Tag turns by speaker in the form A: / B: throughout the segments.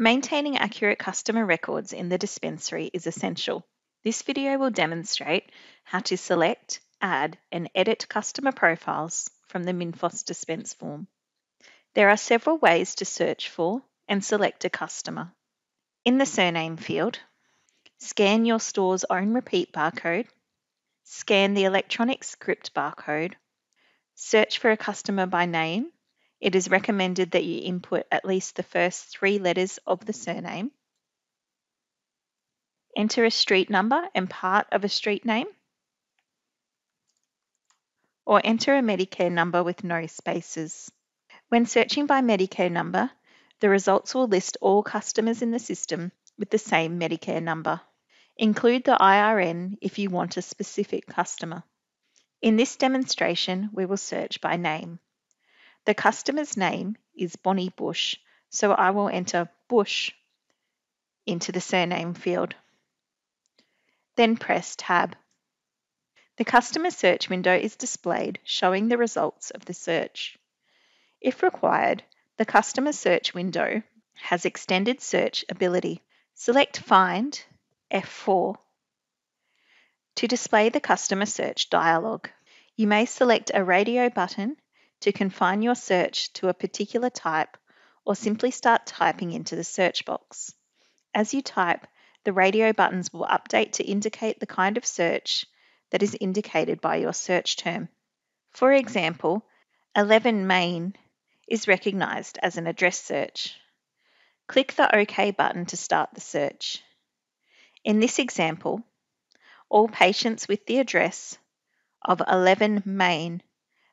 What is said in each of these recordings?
A: Maintaining accurate customer records in the dispensary is essential. This video will demonstrate how to select, add, and edit customer profiles from the Minfos dispense form. There are several ways to search for and select a customer. In the surname field, scan your store's own repeat barcode, scan the electronic script barcode, search for a customer by name, it is recommended that you input at least the first three letters of the surname. Enter a street number and part of a street name. Or enter a Medicare number with no spaces. When searching by Medicare number, the results will list all customers in the system with the same Medicare number. Include the IRN if you want a specific customer. In this demonstration, we will search by name. The customer's name is Bonnie Bush, so I will enter Bush into the surname field. Then press Tab. The customer search window is displayed showing the results of the search. If required, the customer search window has extended search ability. Select Find F4 to display the customer search dialog. You may select a radio button to confine your search to a particular type or simply start typing into the search box. As you type, the radio buttons will update to indicate the kind of search that is indicated by your search term. For example, 11 Main is recognised as an address search. Click the OK button to start the search. In this example, all patients with the address of 11 Main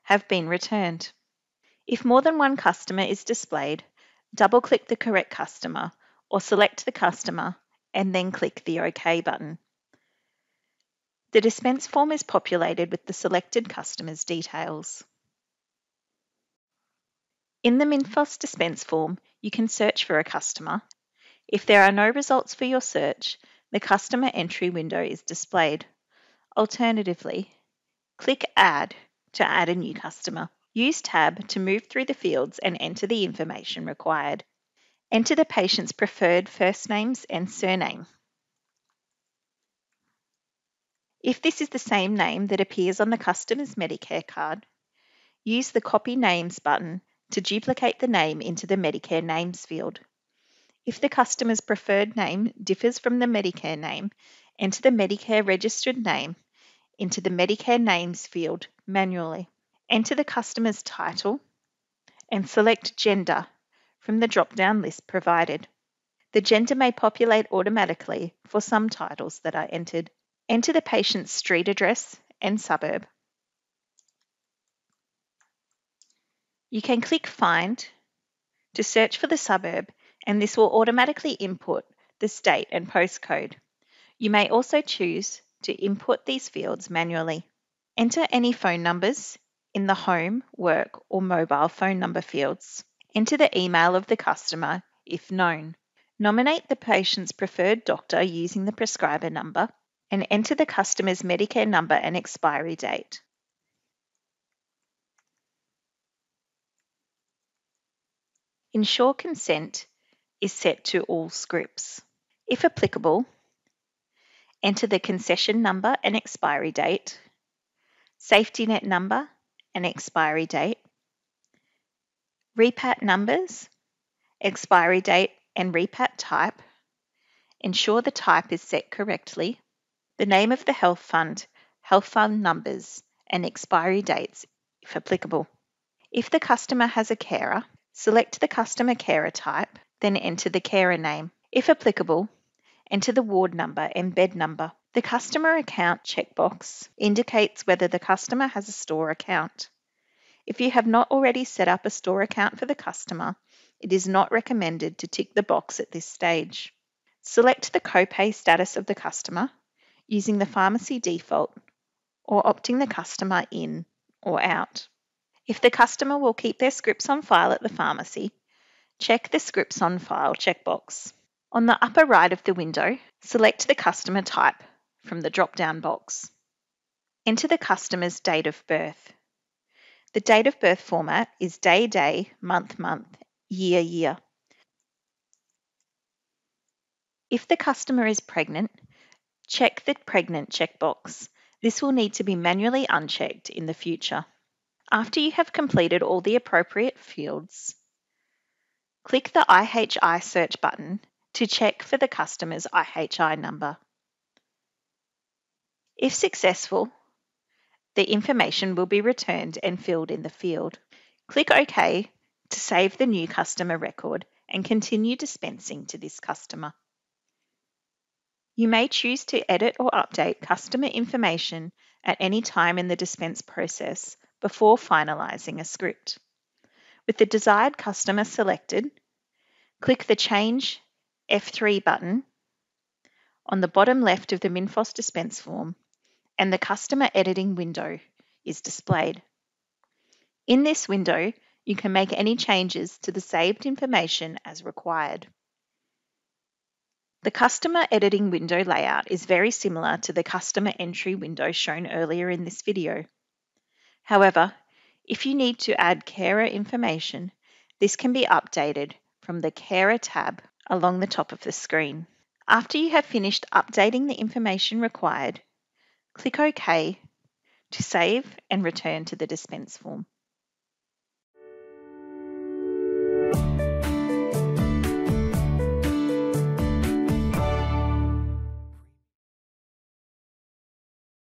A: have been returned. If more than one customer is displayed, double click the correct customer or select the customer and then click the OK button. The dispense form is populated with the selected customer's details. In the Minfos dispense form, you can search for a customer. If there are no results for your search, the customer entry window is displayed. Alternatively, click Add to add a new customer. Use Tab to move through the fields and enter the information required. Enter the patient's preferred first names and surname. If this is the same name that appears on the customer's Medicare card, use the Copy Names button to duplicate the name into the Medicare Names field. If the customer's preferred name differs from the Medicare name, enter the Medicare registered name into the Medicare Names field manually. Enter the customer's title and select Gender from the drop-down list provided. The gender may populate automatically for some titles that are entered. Enter the patient's street address and suburb. You can click Find to search for the suburb and this will automatically input the state and postcode. You may also choose to input these fields manually. Enter any phone numbers in the home, work, or mobile phone number fields. Enter the email of the customer if known. Nominate the patient's preferred doctor using the prescriber number and enter the customer's Medicare number and expiry date. Ensure consent is set to all scripts. If applicable, enter the concession number and expiry date, safety net number and expiry date, repat numbers, expiry date and repat type, ensure the type is set correctly, the name of the health fund, health fund numbers, and expiry dates if applicable. If the customer has a carer, select the customer carer type, then enter the carer name. If applicable, enter the ward number and bed number. The customer account checkbox indicates whether the customer has a store account. If you have not already set up a store account for the customer, it is not recommended to tick the box at this stage. Select the copay status of the customer using the pharmacy default or opting the customer in or out. If the customer will keep their scripts on file at the pharmacy, check the scripts on file checkbox. On the upper right of the window, select the customer type from the drop-down box. Enter the customer's date of birth. The date of birth format is day, day, month, month, year, year. If the customer is pregnant, check the pregnant checkbox. This will need to be manually unchecked in the future. After you have completed all the appropriate fields, click the IHI search button to check for the customer's IHI number. If successful, the information will be returned and filled in the field. Click OK to save the new customer record and continue dispensing to this customer. You may choose to edit or update customer information at any time in the dispense process before finalising a script. With the desired customer selected, click the Change F3 button on the bottom left of the Minfos dispense form and the customer editing window is displayed. In this window, you can make any changes to the saved information as required. The customer editing window layout is very similar to the customer entry window shown earlier in this video. However, if you need to add carer information, this can be updated from the Carer tab along the top of the screen. After you have finished updating the information required, click OK to save and return to the dispense form.